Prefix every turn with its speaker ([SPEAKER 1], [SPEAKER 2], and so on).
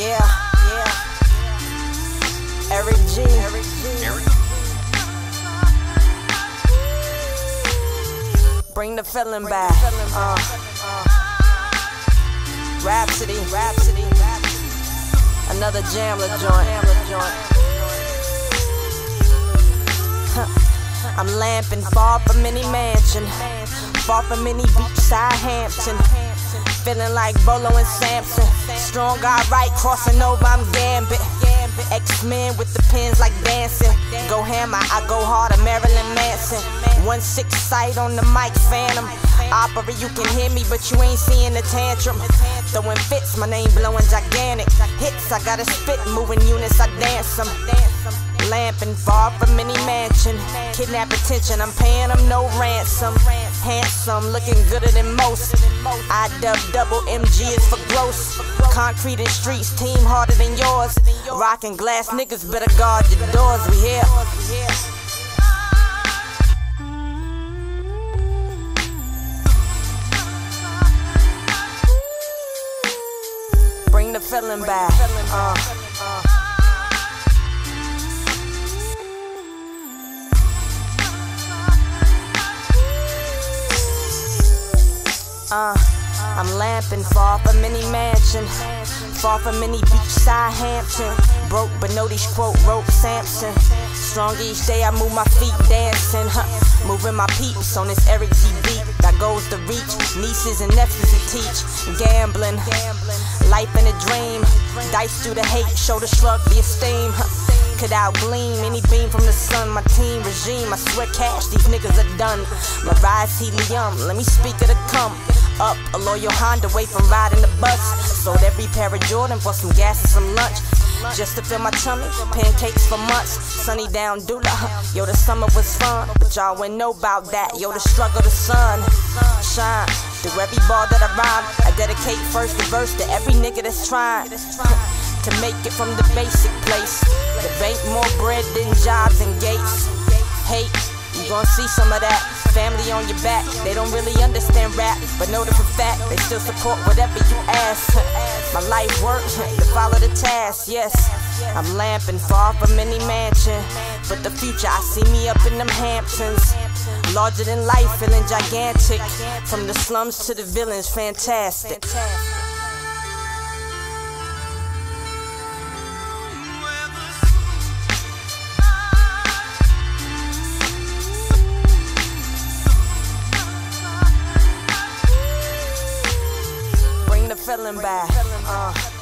[SPEAKER 1] Yeah, yeah. Eric G. Eric G. Bring the feeling back. Uh, uh. Rapsody, Rapsody, Another Jamla joint. I'm lamping far from any mansion, far from any beachside Hampton. Feeling like Bolo and Samson. Strong guy right, crossing over, I'm Gambit. X-Men with the pins like dancing. Go hammer, I go harder, Marilyn Manson. One six sight on the mic, Phantom. Opera, you can hear me, but you ain't seeing the tantrum. Throwing fits, my name blowing gigantic. Hits, I gotta spit, moving units, I dance them. Lamping far from any mansion. Kidnap attention, I'm paying them no ransom. Handsome, looking gooder than most. I dub double MG is for gross. Concrete and streets, team harder than yours. Rockin' glass niggas better guard your doors. We here. Bring the feeling back. Uh, uh. I'm lamping far from any mansion, far from any beachside Hampton. Broke but know these quote rope Samson. Strong each day, I move my feet dancing, huh? Moving my peeps on this Eric G beat that goes to reach nieces and nephews to teach. Gambling, life in a dream. Dice through the hate, shoulder shrug the esteem. Huh? could out gleam any beam from the sun. My team regime, I swear cash, these niggas are done. My rise helium, let me speak of the come. Up a loyal Honda, away from riding the bus. Sold every pair of Jordan for some gas and some lunch. Just to fill my tummy, pancakes for months. Sunny down Dula, yo, the summer was fun. But y'all wouldn't know about that, yo, the struggle, the sun. Shine through every bar that I rhyme. I dedicate first the verse to every nigga that's trying to make it from the basic place. The bank more bread than jobs and gates. Hate, you gon' see some of that. Family on your back, they don't really understand rap, but know that for fact they still support whatever you ask. My life work to follow the task, yes. I'm lamping far from any mansion, but the future I see me up in them Hamptons. Larger than life, feeling gigantic. From the slums to the villains, fantastic. Feeling back. Uh.